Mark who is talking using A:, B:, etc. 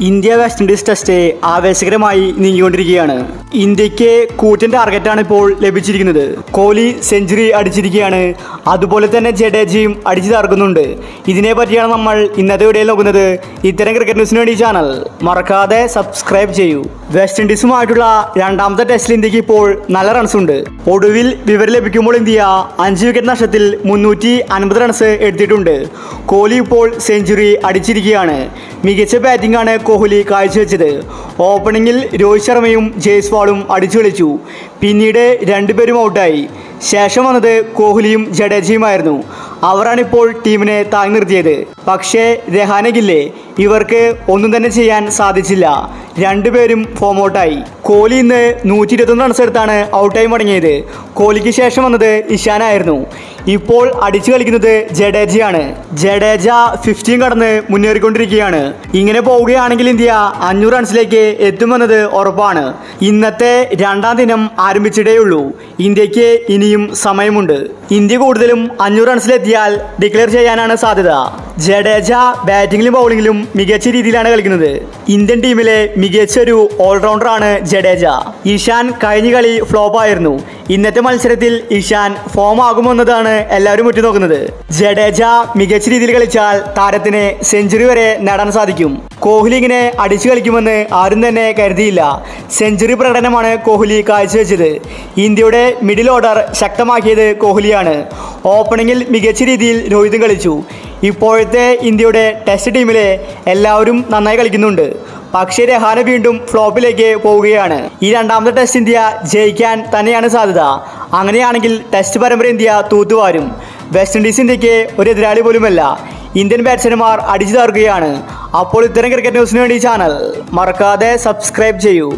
A: India West Indies test ആവേശകരമായി നീങ്ങിക്കൊണ്ടിരിക്കുകയാണ്. ഇന്ത്യയ്ക്ക് കൂറ്റൻ ടാർഗറ്റാണ് ഇപ്പോൾ ലഭിച്ചിരിക്കുന്നത്. കോഹ്ലി സെഞ്ചുറി അടിച്ചിരിക്കുകയാണ്. അതുപോലെ തന്നെ ജഡേജയും അടിച്ചു തകർക്കുന്നുണ്ട്. ഇതിനെ പറ്റിയാണ് നമ്മൾ ഇന്നത്തെ വീഡിയോയിൽ നോക്കുന്നത്. ഇത്തരം ക്രിക്കറ്റ് ന്യൂസിന് വേണ്ടി ചാനൽ മറക്കാതെ സബ്സ്ക്രൈബ് ചെയ്യൂ. വെസ്റ്റ് ഇൻഡീസുമായിട്ടുള്ള രണ്ടാമത്തെ ടെസ്റ്റിൽ ഇന്ത്യയ്ക്ക് ഇപ്പോൾ നല്ല റൺസ് ഉണ്ട്. ഒടുവിൽ വിവരം ലഭിക്കുമ്പോൾ ഇന്ത്യ അഞ്ച് വിക്കറ്റ് നഷ്ടത്തിൽ മുന്നൂറ്റി അൻപത് റൺസ് എടുത്തിട്ടുണ്ട്. കോഹ്ലി ഇപ്പോൾ സെഞ്ചുറി അടിച്ചിരിക്കുകയാണ്. മികച്ച ബാറ്റിംഗ് ആണ് കോഹ്ലി കാഴ്ചവെച്ചത്. ഓപ്പണിങ്ങിൽ രോഹിത് ശർമ്മയും ജയ്സ്വാളും അടിച്ചു കളിച്ചു. പിന്നീട് രണ്ടുപേരും ഔട്ടായി. ശേഷം വന്നത് കോഹ്ലിയും ജഡേജയുമായിരുന്നു. അവരാണിപ്പോൾ ടീമിനെ താങ്ങി നിർത്തിയത്. പക്ഷേ രഹാന ഗില്ലെ ഇവർക്ക് ഒന്നും തന്നെ ചെയ്യാൻ സാധിച്ചില്ല. രണ്ടുപേരും ഫോം ഔട്ടായി കോഹ്ലി ഇന്ന് നൂറ്റി ഇരുപത്തൊന്ന് റൺസ് എടുത്താണ് ഔട്ടായി മടങ്ങിയത്. കോഹ്ലിക്ക് ശേഷം വന്നത് ഇഷാനായിരുന്നു. ഇപ്പോൾ അടിച്ചു കളിക്കുന്നത് ജഡേജയാണ്. ജഡേജ ഫിഫ്റ്റീൻ കടന്ന് മുന്നേറിക്കൊണ്ടിരിക്കുകയാണ്. ഇങ്ങനെ പോവുകയാണെങ്കിൽ ഇന്ത്യ അഞ്ഞൂറ് റൺസിലേക്ക് എത്തുമെന്നത് ഉറപ്പാണ്. ഇന്നത്തെ രണ്ടാം ദിനം ആരംഭിച്ചിട്ടേയുള്ളൂ. ഇന്ത്യയ്ക്ക് ഇനിയും സമയമുണ്ട്. ഇന്ത്യ കൂടുതലും അഞ്ഞൂറ് റൺസിലെത്തിയാൽ ഡിക്ലെയർ ചെയ്യാനാണ് സാധ്യത. ജഡേജ ബാറ്റിംഗിലും ബൗളിംഗിലും മികച്ച രീതിയിലാണ് കളിക്കുന്നത്. ഇന്ത്യൻ ടീമിലെ മികച്ച ഒരു ഓൾറൗണ്ടറാണ് ജഡേജ. ഇഷാൻ കഴിഞ്ഞ കളി ഫ്ലോപ്പ് ആയിരുന്നു. ഇന്നത്തെ മത്സരത്തിൽ ഇഷാൻ ഫോം ആകുമെന്നതാണ് എല്ലാവരും ഉറ്റുനോക്കുന്നത്. ജഡേജ മികച്ച രീതിയിൽ കളിച്ചാൽ താരത്തിന് സെഞ്ചുറി വരെ നേടാൻ സാധിക്കും. കോഹ്ലി ഇങ്ങനെ അടിച്ചു കളിക്കുമെന്ന് ആരും തന്നെ കരുതിയില്ല. സെഞ്ചുറി പ്രകടനമാണ് കോഹ്ലി കാഴ്ചവെച്ചത്. ഇന്ത്യയുടെ മിഡിൽ ഓർഡർ ശക്തമാക്കിയത് കോഹ്ലിയാണ്. ഓപ്പണിങ്ങിൽ മികച്ച രീതിയിൽ രോഹിതും കളിച്ചു. ഇപ്പോഴത്തെ ഇന്ത്യയുടെ ടെസ്റ്റ് ടീമിലെ എല്ലാവരും നന്നായി കളിക്കുന്നുണ്ട്. പക്ഷേ രഹാന വീണ്ടും ഫ്ലോപ്പിലേക്ക് പോവുകയാണ്. ഈ രണ്ടാമത്തെ ടെസ്റ്റ് ഇന്ത്യ ജയിക്കാൻ തന്നെയാണ് സാധ്യത. അങ്ങനെയാണെങ്കിൽ ടെസ്റ്റ് പരമ്പര ഇന്ത്യ തൂത്തുവാരും. വെസ്റ്റ് ഇൻഡീസ് ഇന്ത്യയ്ക്ക് ഒരു എതിരാളി പോലുമല്ല. ഇന്ത്യൻ ബാറ്റ്സ്മാൻമാർ അടിച്ചു തകർക്കുകയാണ്. അപ്പോൾ ഇത്തരം ക്രിക്കറ്റ് ന്യൂസിന് വേണ്ടി ചാനൽ മറക്കാതെ സബ്സ്ക്രൈബ് ചെയ്യൂ.